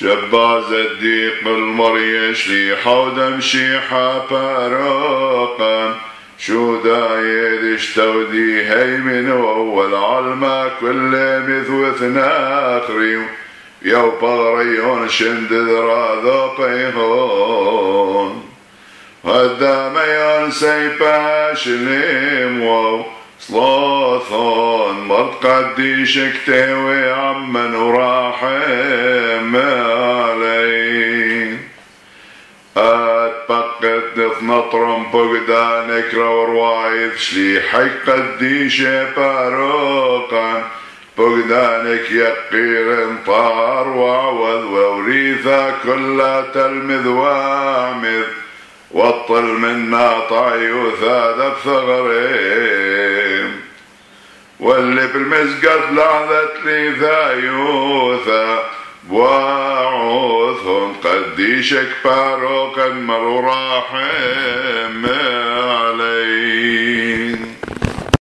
شباز الديق المريش لي حود امشي حابروقا شو دايد اشتودي هيمن واول علما كل مثوث ناخري يو بغريون شند ذرا ذوقيهون قدام سيباش ليمو صلاثون مرد قديش اكتوي عمن اتبقت نطرم بقدانك روايد شلي حي قديش باروقا بقدانك يقير طار وعوذ ووريثا كلها تلمذ وامذ وطل منا طايوثا ذا بثغرين واللي بالمسقط لحظت لي ذايوثا وعوثهم قديشك باروكا مر راحم. علي